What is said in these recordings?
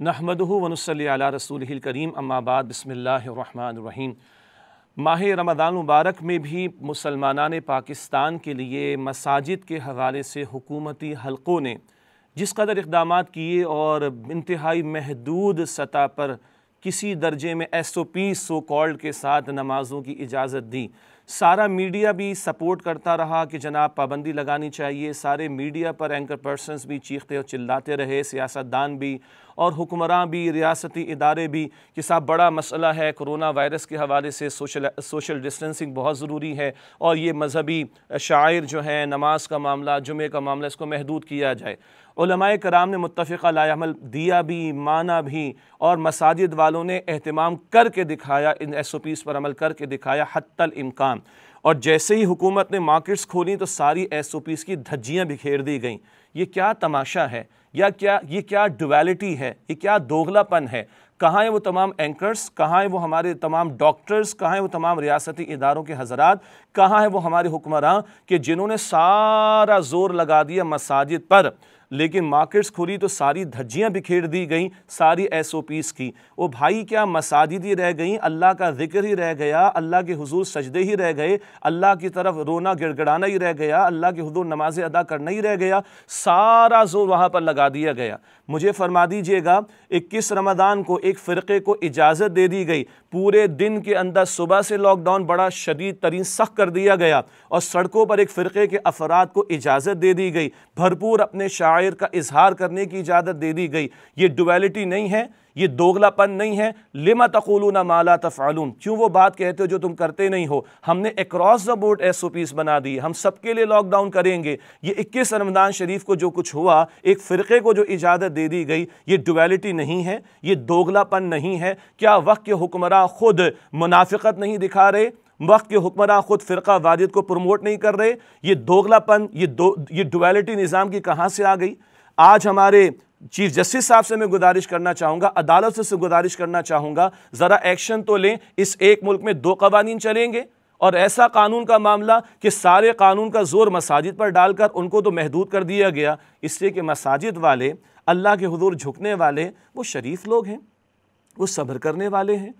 نحمدہ ونصلی علی رسول الکریم، اما بعد، بسم اللہ الرحمن الرحیم۔ ماہ رمضان مبارک میں بھی مسلمانان پاکستان کے لیے مساجد کے حوالے سے حکومتی حلقوں نے جس قدر اقدامات کیے اور انتہائی محدود سطح پر کسی درجے میں ایس او پی سو کالڈ کے ساتھ نمازوں کی اجازت دی۔ سارا میڈیا بھی سپورٹ کرتا رہا کہ جناب پابندی لگانی چاہیے، سارے میڈیا پر اینکر پرسنز بھی چیختے اور چلاتے رہے، سیاستدان بھی اور حکمراں بھی، ریاستی ادارے بھی کہ صاحب بڑا مسئلہ ہے، کرونا وائرس کے حوالے سے سوشل سوشل ڈسٹنسنگ بہت ضروری ہے اور یہ مذہبی شاعر جو ہیں، نماز کا معاملہ، جمعہ کا معاملہ، اس کو محدود کیا جائے۔ علماء کرام نے متفقہ لا عمل دیا بھی، مانا بھی اور مساجد والوں نے اہتمام کر کے دکھایا، ان ایس او پیز پر عمل کر کے دکھایا حتی الامکان۔ اور جیسے ہی حکومت نے مارکٹس کھولیں تو ساری ایس او پیز کی دھجیاں بکھیر دی گئیں۔ یہ کیا تماشا ہے؟ یا کیا، یہ کیا ڈویلٹی ہے؟ یہ کیا دوغلا پن ہے؟ کہاں ہیں وہ تمام اینکرز کہاں ہیں وہ ہمارے تمام ڈاکٹرز کہاں ہیں وہ تمام ریاستی اداروں کے حضرات؟ کہاں ہیں وہ ہمارے حکمراں؟ کہ جنہوں نے سارا زور لگا دیا مساجد پر۔ لیکن مارکٹس کھولی تو ساری دھجیاں بکھیر دی گئیں، ساری ایس او پیز کی۔ وہ بھائی، کیا مساجد ہی رہ گئیں؟ اللہ کا ذکر ہی رہ گیا، اللہ کے حضور سجدے ہی رہ گئے، اللہ کی طرف رونا گڑ گڑانا ہی رہ گیا، اللہ کے حضور نماز ادا کرنا ہی رہ گیا، سارا زور وہاں پر لگا دیا گیا۔ مجھے فرما دیجیے گا، اکیس رمضان کو ایک فرقے کو اجازت دے دی گئی۔ پورے دن کے اندر صبح سے لاک ڈاؤن بڑا شدید ترین سخت کر دیا گیا۔ اور سڑکوں پر ایک فرقے کے افراد کو اجازت دے دی گئی۔ بھرپور اپنے شاعر شاعر کا اظہار کرنے کی اجازت دے دی گئی۔ یہ ڈویلٹی نہیں ہے، یہ دوغلا پن نہیں ہے۔ لما تقولون ما لا تفعلون؟ کیوں وہ بات کہتے ہو جو تم کرتے نہیں ہو؟ ہم نے across the board S O Ps بنا دی۔ ہم سب کے لیے لاک ڈاؤن کریں گے۔ یہ اکیس رمضان شریف کو جو کچھ ہوا، ایک فرقے کو جو اجازت دے دی گئی، یہ ڈویلٹی نہیں ہے، یہ دوغلا پن نہیں ہے۔ کیا وقت کے حکمراں خود منافقت نہیں دکھا رہے؟ وقت کے حکمراں خود فرقہ واجد کو پروموٹ نہیں کر رہے، یہ دوغلا پن یہ دو، یہ ڈویلٹی نظام کی کہاں سے آ گئی؟ آج ہمارے چیف جسٹس صاحب سے میں گزارش کرنا چاہوں گا، عدالت سے گزارش کرنا چاہوں گا، ذرا ایکشن تو لیں، اس ایک ملک میں دو قوانین چلیں گے۔ اور ایسا قانون کا معاملہ کہ سارے قانون کا زور مساجد پر ڈال کر ان کو تو محدود کر دیا گیا، اس لیے کہ مساجد والے، اللہ کے حضور جھکنے والے، وہ شریف لوگ ہیں، وہ صبر کرنے والے ہیں،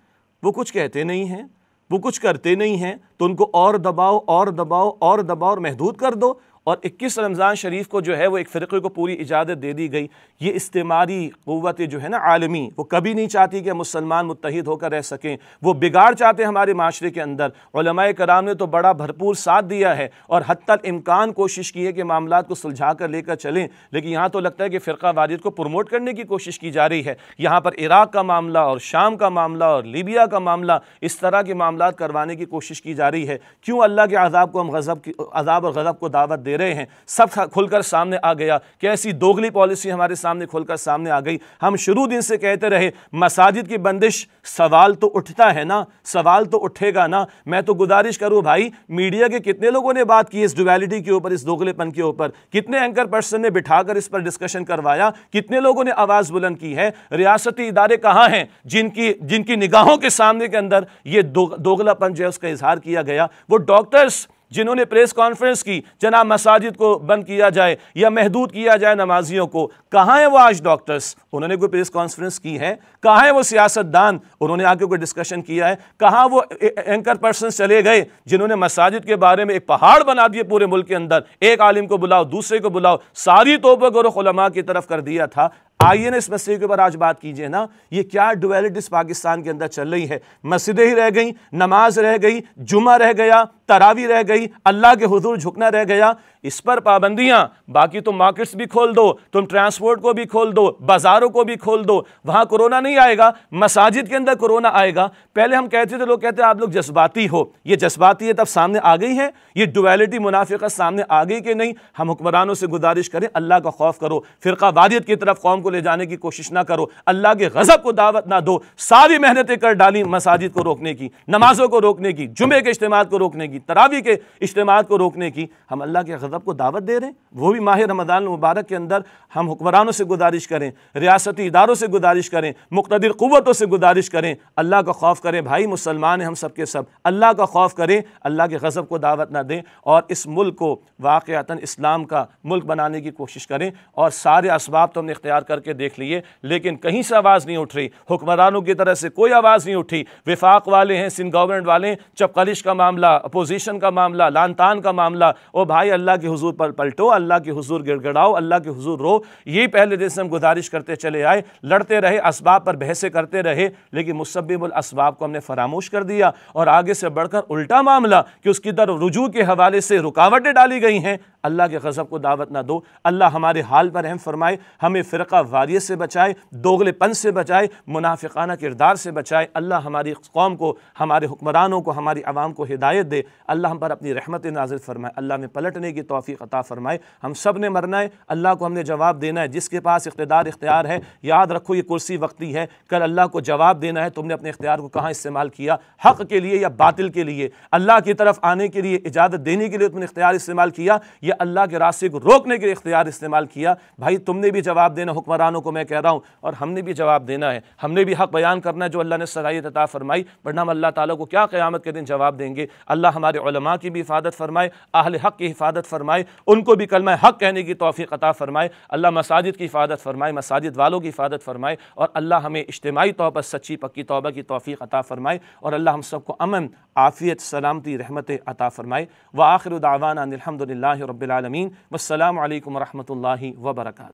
وہ کچھ کہتے نہیں ہیں۔ وہ کچھ کرتے نہیں ہیں تو ان کو اور دباؤ اور دباؤ اور دباؤ، اور محدود کر دو اور اکیس رمضان شریف کو جو ہے وہ ایک فرقے کو پوری اجازت دے دی گئی۔ یہ استعماری قوت جو ہے نا عالمی، وہ کبھی نہیں چاہتی کہ مسلمان متحد ہو کر رہ سکیں۔ وہ بگاڑ چاہتے ہیں ہمارے معاشرے کے اندر۔ علماء کرام نے تو بڑا بھرپور ساتھ دیا ہے اور حتی الامکان کوشش کی ہے کہ معاملات کو سلجھا کر لے کر چلیں۔ لیکن یہاں تو لگتا ہے کہ فرقہ واجد کو پروموٹ کرنے کی کوشش کی جا رہی ہے۔ یہاں پر عراق کا معاملہ اور شام کا معاملہ اور لیبیا کا معاملہ اس طرح کے معاملات کروانے کی کوشش کی جا رہی ہے۔ کیوں اللہ کے عذاب کو ہم غضب عذاب اور غضب کو دعوت دے رہے ہیں۔ سب کھل کر سامنے آ گیا۔ کہ ایسی دوگلی پالیسی ہمارے سامنے کھل کر سامنے آ گئی؟ ہم شروع دن سے کہتے رہے، مساجد کی بندش سوال تو اٹھتا ہے نا، سوال تو اٹھے گا نا۔ میں تو گزارش کروں بھائی، میڈیا کے کتنے لوگوں نے بات کی اس ڈویلٹی کے اوپر، اس دوگلے پن کے اوپر؟ کتنے اینکر پرسن نے بٹھا کر اس پر ڈسکشن کروایا؟ کتنے لوگوں نے آواز بلند کی ہے؟ ریاستی ادارے کہاں ہیں؟ جن کی جن کی نگاہوں کے سامنے کے اندر یہ دوگلا پن جو ہے اس کا اظہار کیا گیا۔ وہ ڈاکٹرز جنہوں نے پریس کانفرنس کی، جناب مساجد کو بند کیا جائے یا محدود کیا جائے نمازیوں کو، کہاں ہیں وہ آج ڈاکٹرز؟ انہوں نے کوئی پریس کانفرنس کی ہے؟ کہاں ہیں وہ سیاستدان؟ انہوں نے آگے کوئی ڈسکشن کیا ہے؟ کہاں وہ اینکر پرسنز چلے گئے جنہوں نے مساجد کے بارے میں ایک پہاڑ بنا دیے پورے ملک کے اندر؟ ایک عالم کو بلاؤ، دوسرے کو بلاؤ، ساری توبہ گروہ علماء کی طرف کر دیا تھا۔ آئیے نا اس مسئلے کے اوپر آج بات کیجیے نا۔ یہ کیا ڈویلٹیز پاکستان کے اندر چل رہی ہے مسجدیں ہی رہ گئیں، نماز رہ گئی، جمعہ رہ گیا تراوی رہ گئی، اللہ کے حضور جھکنا رہ گیا۔ اس پر پابندیاں، باقی تم مارکٹس بھی کھول دو، تم ٹرانسپورٹ کو بھی کھول دو، بازاروں کو بھی کھول دو۔ وہاں کرونا نہیں آئے گا، مساجد کے اندر کرونا آئے گا۔ پہلے ہم کہتے تھے، لوگ کہتے ہیں، آپ لوگ جذباتی ہو۔ یہ جذباتی ہے، تب سامنے آ گئی ہے۔ یہ ڈویلٹی منافقت سامنے آ گئی کہ نہیں؟ ہم حکمرانوں سے گزارش کریں، اللہ کا خوف کرو۔ فرقہ واریت کی طرف قوم کو لے جانے کی کوشش نہ کرو۔ اللہ کے غضب کو دعوت نہ دو۔ ساری محنتیں کر ڈالی مساجد کو روکنے کی، نمازوں کو روکنے کی، جمعے کے اجتماعات کو روکنے کی تراوی کے اجتماعات کو روکنے کی۔ ہم اللہ کے غضب کو دعوت دے رہے ہیں۔ وہ بھی ماہ رمضان المبارک کے اندر ہم حکمرانوں سے گزارش کریں، ریاستی اداروں سے گزارش کریں، مقتدر قوتوں سے گزارش کریں۔ اللہ کا خوف کریں، بھائی مسلمان ہیں ہم سب کے سب۔ اللہ کا خوف کریں، اللہ کے غضب کو دعوت نہ دیں۔ اور اس ملک کو واقعتاً اسلام کا ملک بنانے کی کوشش کریں۔ اور سارے اسباب تو ہم نے اختیار کر کر کے دیکھ لیے، لیکن کہیں سے آواز نہیں اٹھ رہی۔ حکمرانوں کی طرح سے کوئی آواز نہیں اٹھی۔ وفاق والے ہیں، سندھ گورنمنٹ والے چپکلش کا معاملہ اپوزیشن کا معاملہ، لانتان کا معاملہ۔ او بھائی، اللہ کے حضور پر پلٹو، اللہ کے حضور گڑ گڑاؤ اللہ کے حضور رو۔ یہی پہلے دن سے ہم گزارش کرتے چلے آئے۔ لڑتے رہے، اسباب پر بحثیں کرتے رہے، لیکن مسبب الاسباب کو ہم نے فراموش کر دیا۔ اور آگے سے بڑھ کر الٹا معاملہ کہ اس کی در رجوع کے حوالے سے رکاوٹیں ڈالی گئی ہیں۔ اللہ کے غضب کو دعوت نہ دو۔ اللہ ہمارے حال پر رحم فرمائے، ہمیں فرقہ واریت سے بچائے دوغلے پن سے بچائے، منافقانہ کردار سے بچائے۔ اللہ ہماری قوم کو، ہمارے حکمرانوں کو، ہماری عوام کو ہدایت دے۔ اللہ ہم پر اپنی رحمت نازل فرمائے۔ اللہ میں پلٹنے کی توفیق عطا فرمائے۔ ہم سب نے مرنا ہے۔ اللہ کو ہم نے جواب دینا ہے۔ جس کے پاس اقتدار اختیار ہے، یاد رکھو یہ کرسی وقتی ہے۔ کل اللہ کو جواب دینا ہے، تم نے اپنے اختیار کو کہاں استعمال کیا؟ حق کے لیے یا باطل کے لیے؟ اللہ کی طرف آنے کے لیے، اجازت دینے کے لیے تم نے اختیار استعمال کیا یا اللہ کے راستے کو روکنے کے لیے اختیار استعمال کیا؟ بھائی تم نے بھی جواب دینا حکمرانوں کو میں کہہ رہا ہوں، اور ہم نے بھی جواب دینا ہے۔ ہم نے بھی حق بیان کرنا ہے جو اللہ نے صلاحیت عطا فرمائی۔ ورنہ ہم اللہ تعالیٰ کو کیا قیامت کے دن جواب دیں گے؟ اللہ ہمارے علماء کی بھی حفاظت فرمائے، اہل حق کی حفاظت فرمائے، ان کو بھی کلمہ حق کہنے کی توفیق عطا فرمائے۔ اللہ مساجد کی حفاظت فرمائے، مساجد والوں کی حفاظت فرمائے، اور اللہ ہمیں اجتماعی طور پر سچی پکی توبہ کی توفیق عطا فرمائے، اور اللہ ہم سب کو امن، عافیت، سلامتی رحمت عطا فرمائے۔ وآخر دعوانا الحمد للہ رب العالمین۔ والسلام علیکم ورحمۃ اللہ وبرکاتہ۔